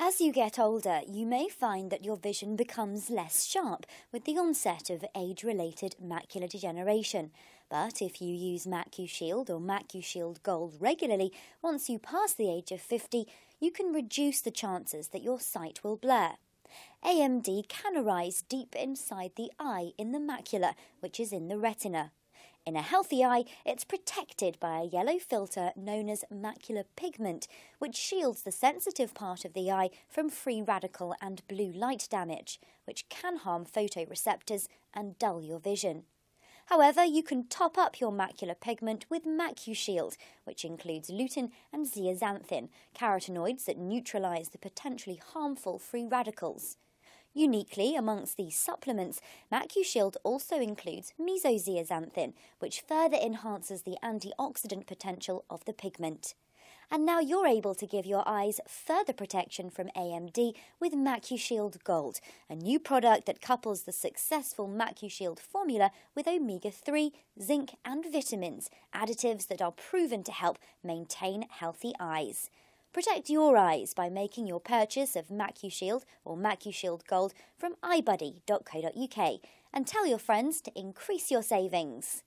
As you get older, you may find that your vision becomes less sharp with the onset of age related macular degeneration. But if you use MacuShield or MacuShield Gold regularly, once you pass the age of 50, you can reduce the chances that your sight will blur. AMD can arise deep inside the eye in the macula, which is in the retina. In a healthy eye, it's protected by a yellow filter known as macular pigment, which shields the sensitive part of the eye from free radical and blue light damage, which can harm photoreceptors and dull your vision. However, you can top up your macular pigment with MacuShield, which includes lutein and zeaxanthin, carotenoids that neutralize the potentially harmful free radicals. Uniquely, amongst these supplements, MacuShield also includes mesozeaxanthin, which further enhances the antioxidant potential of the pigment. And now you're able to give your eyes further protection from AMD with MacuShield Gold, a new product that couples the successful MacuShield formula with omega 3, zinc, and vitamins, additives that are proven to help maintain healthy eyes. Protect your eyes by making your purchase of MacuShield or MacuShield Gold from eyebuddy.co.uk and tell your friends to increase your savings.